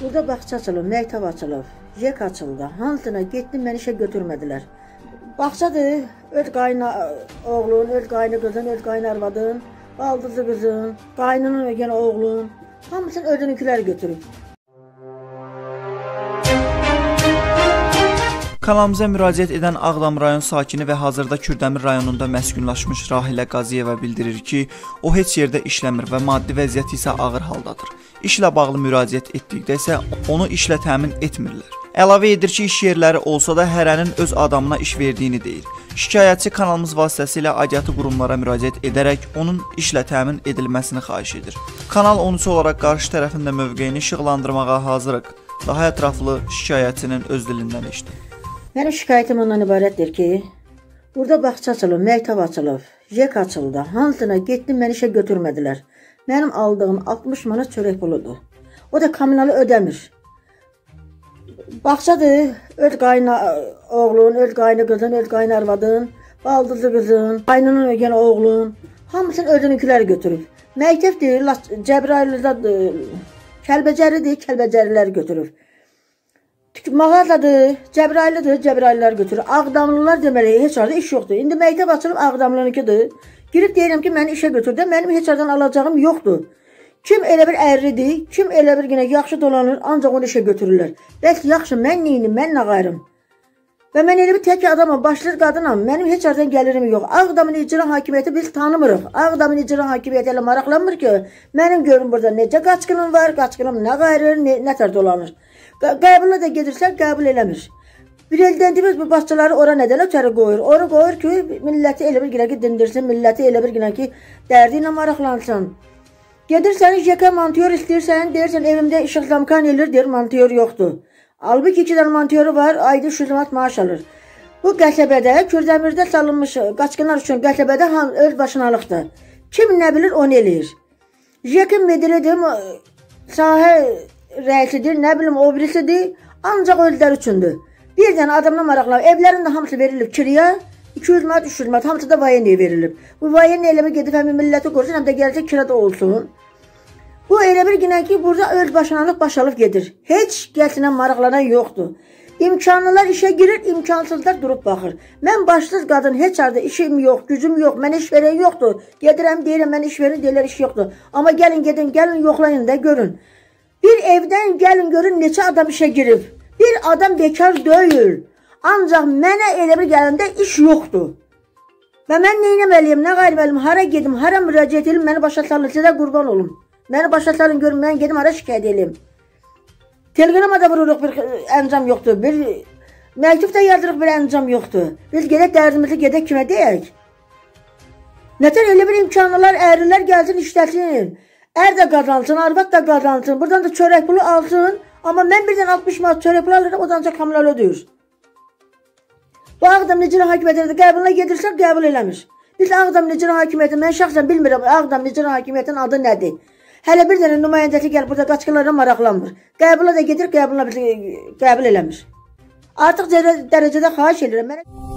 Burada bağça açılıb, məktəb açılıb, jek açıldı. Hansına getdim, məni işə götürmədilər. Bağçadır, öz qayna oğlun, öz qayna qızın, öz qayna arvadın, baldızı qızın, qaynının yenə oğlun, hamısını özününkülər götürüb. Kanalımıza müraciət edən Ağdam rayon sakini və hazırda Kürdəmir rayonunda məskunlaşmış Rahilə Qaziyeva bildirir ki, o heç yerdə işləmir və maddi vəziyyəti isə ağır haldadır. İşlə bağlı müraciət etdikdə isə onu işlə təmin etmirlər. Əlavə edir ki, iş yerləri olsa da hərənin öz adamına iş verdiyini deyir. Şikayətçi kanalımız vasitəsilə aidiyyatı qurumlara müraciət edərək onun işlə təmin edilməsini xahiş edir. Kanal 13 olaraq qarşı tərəfin də mövqeyini işıqlandırmağa hazırıq. Daha ətraflı şikayətçinin öz dilindən eşidin. Mənim şikayətim ondan ibarətdir ki, burada bağça açılıb, məktəb açılıb, jek açıldı. Hansına getdim, məni işə götürmədilər. Mənim aldığım 60 manat çörək puludur. O da kommunalı ödəmir. Bağçadır, öz qayna oğlun, öz qayna qızın, öz qayna arvadın, baldızı qızın, qaynının yenə oğlun, hamısını özününkülər götürüb. Məktəbdir, Cəbrayıldadır, Kəlbəcəridir, Kəlbəcərilər götürüb. Mağazadır, Cəbrayılıdır, Cəbraillər götürür. Ağdamlılar deməli heç harda iş yoxdur. İndi məktəb açılıb Ağdamlınınkidir. Girib deyirəm ki, məni işə götür də, mənim heç hardan alacağım yoxdur. Kim elə bir ərridir, kim elə bir yenə yaxşı dolanır, ancaq onu işə götürürlər. Bəs yaxşı, mən neyim, mən nə qayrım? Və mən elə bir tək adamam, başlı qadınam. Mənim heç hardan gəlirim yox. Ağdamın icra hakimiyyəti biz tanımırıq. Ağdamın icra hakimiyyəti elə maraqlanmır ki, mənim görüm burada necə qaçqınım var, qaçqınım nə qayrır, nə, nə tər dolanır. Qəbula da gedirsən, qəbul eləmir. Deyir, bu başçıları ora nədən ötəri qoyur? Ora qoyur ki, milləti elə bir günə ki, dindirsin, milləti elə bir günə ki, dərdi ilə maraqlansın. Gedirsən, JK monteur istəyirsən, deyirsən, evimdə işıq zamkan eləyir, deyir, monteur yoxdur. Halbuki iki dənə montyoru var, ayda 300 manat maaş alır. Bu qəsəbədə, Kürdəmirdə salınmış qaçqınlar üçün qəsəbədə öz başınalıqdır. Kim nə bilir, onu eləyir. JK medilidir, sahə rəisidir, nə bilim o birisidir, ancaq özləri üçündür. Bir dənə adamla maraqlanır. Evlərin də hamısı verilib kiriyə. 200 manat, 300 manat, hamısı da vayeniyə verilib. Bu vayeniyə eləmə gedib həm milləti qorusun, həm də gələcək kirada olsun. Bu elə bir günə ki, burada öz başınalıq başalıb gedir. Heç gəlsinə maraqlanan yoxdur. İmkanlılar işə girir, imkansızlar durub baxır. Mən başsız qadın, heç harda işim yox, gücüm yox, mənə iş verən yoxdur. Gedirəm, deyirəm, mən iş verin, deyirlər iş yoxdur. Amma gəlin, gedin, gəlin, yoxlayın da görün. Bir evdən gəlin görün neçə adam işə girib. Bir adam bekar deyil. Ancaq mənə elə bir gələndə iş yoxdur. Və mən nə etməliyəm, nə qayırməliyəm, hara gedim, hara müraciət edim, məni başa salın, sizə qurban olum. Məni başa salın görün, mən gedim hara şikayət edim. Telegrama da vururuq bir əncam yoxdur. Bir məktub da yazdırıq bir əncam yoxdur. Biz gedək dərdimizi gedək kimə deyək? Nətər elə bir imkanlar, əyrilər gəlsin, işləsin. Ər də qazansın, arvad da qazansın. Buradan da çörək pulu alsın. Amma mən birdən 60 manat çörək pulu alırım, o da ancaq kamil ödəyir. Bu Ağdam Nicra hakimiyyətində qəbuluna gedirsən, qəbul eləmir. Biz Ağdam Nicra hakimiyyəti, mən şəxsən bilmirəm Ağdam Nicra hakimiyyətinin adı nədir. Hələ bir dənə nümayəndəsi gəlib burada qaçqınlara maraqlanmır. Qəbula da gedir, qəbuluna qəbul eləmir. Artıq dərəcədə xahiş edirəm. Mənə